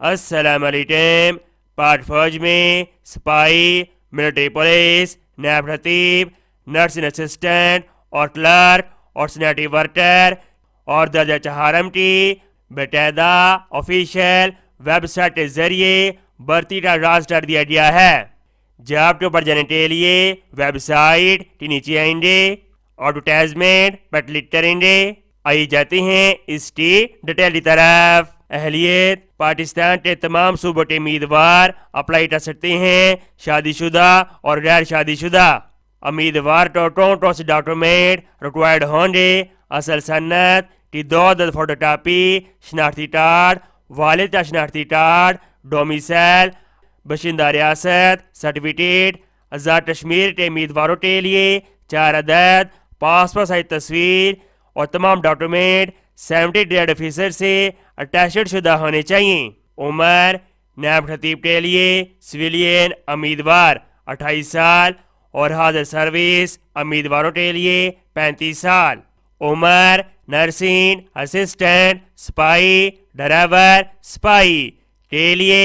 वालेकुम। पार्ट फौज में सिपाही, मिलिट्री पुलिस नैब रतीब, नर्सिंग असिस्टेंट और क्लर्क और सनेटरी वर्कर और दर्जा चहारम की बेटायदा ऑफिशियल वेबसाइट के ज़रिए भर्ती का रास्टर दिया गया है। जॉब के ऊपर जाने के लिए वेबसाइट के नीचे आएँगे, एडवर्टाइजमेंट पर क्लिक करेंगे। आई जाते हैं इसकी डिटेल की तरफ़। अहलियत, पाकिस्तान के तमाम सूबों के उम्मीदवार अप्लाई कर सकते हैं शादीशुदा और गैर शादीशुदा उम्मीदवार को कौन कौन से डॉक्यूमेंट रिक्वायर्ड होंगे। असल सन्नत की दो दर फोटोकॉपी शनाख्ती कार्ड, वालिद का शनाख्ती कार्ड डोमिसल बशिंदा रियासत सर्टिफिकेट आज़ाद कश्मीर के उम्मीदवारों के लिए, चार अदद पासपोर्ट साइज़ तस्वीर और तमाम डॉक्यूमेंट सेवेंटी ग्रेड ऑफिसर से अटैच शुदा होने चाहिए। उम्र नैब खतीब के लिए सिविलियन उम्मीदवार अट्ठाईस साल और हाजिर सर्विस उम्मीदवारों के लिए पैंतीस साल। उम्र नर्सिंग असिस्टेंट, सिपाही, ड्राइवर, सिपाही के लिए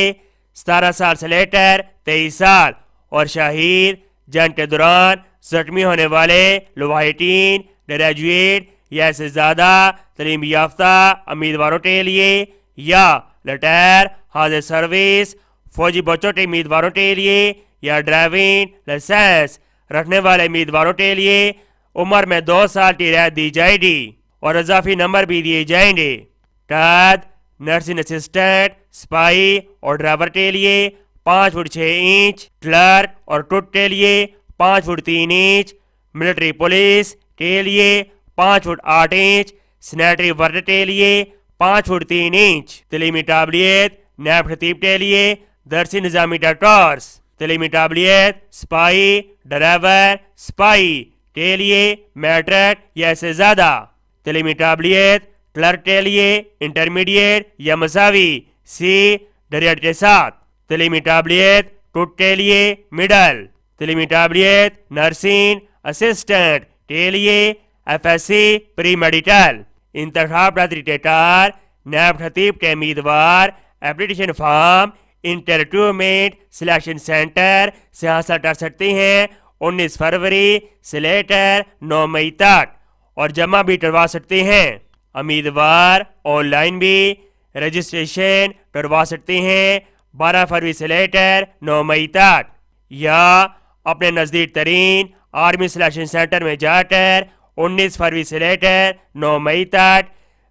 सतारह साल से लेकर तेईस साल और शहीद जंग के दौरान जख्मी होने वाले लोहाटीन ग्रेजुएट या इससे ज़्यादा तलीम याफ्ता, उम्मीदवारों के लिए, या लटर, हाजिर सर्विस, फौजी बच्चों के उम्मीदवारों के लिए, या ड्राइविंग लाइसेंस रखने वाले उम्मीदवारों के लिए, उम्र में दो साल की रियायत दी जाएगी और इजाफी नंबर भी दिए जाएँगे। कैद, नर्सिंग असिस्टेंट, सिपाही और ड्राइवर के लिए पाँच फुट छः इंच, क्लर्क और कुक के लिए पाँच फुट तीन इंच, मिलिट्री पुलिस के लिए पाँच फुट आठ इंच सनेटरी वर्ग के लिए पाँच फुट तीन इंच। तलीमी काबलियत नैब खतीब के लिए दरसी निज़ामी का कोर्स तलीमी काबलियत सिपाही ड्राइवर सिपाही के लिए मैट्रिक या इससे ज़्यादा। तलीमी काबलियत क्लर्क के लिए इंटरमीडिएट या मसावी। सी डरियट के साथ। तलीमी काबलियत कुक के लिए मिडल तलीमी काबलियत नर्सिंग असिस्टेंट के लिए का तरीक़ेकार नैब खतीब के उम्मीदवार एप्लीकेशन फॉर्म इंटरट्यूमेंट सिलेक्शन सेंटर से हासिल कर सकते हैं उन्नीस फरवरी से लेकर नौ मई तक। और जमा भी करवा सकते हैं। उम्मीदवार ऑनलाइन भी रजिस्ट्रेशन करवा सकते हैं। बारह फरवरी से लेकर नौ मई तक। या अपने नज़दीक तरीन आर्मी सिलेक्शन सेंटर में जाकर 19 फरवरी से लेकर 9 मई तक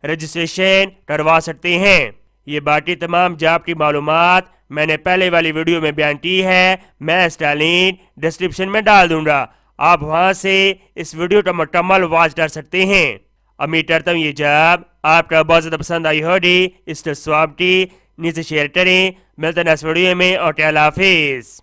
रजिस्ट्रेशन करवा सकते हैं। ये बाकी तमाम जॉब की मालूम मैंने पहले वाली वीडियो में बयान की है, मैं इसका लिंक डिस्क्रिप्शन में डाल दूँगा। आप वहाँ से इस वीडियो का मुकम्मल वॉच कर सकते हैं। उम्मीद करता हूँ ये जॉब आपका बहुत ज़्यादा पसंद आई होगी, इस स्वाब की। नीचे शेयर करें। मिलते हैं नेक्स्ट वीडियो में और हाफिज़।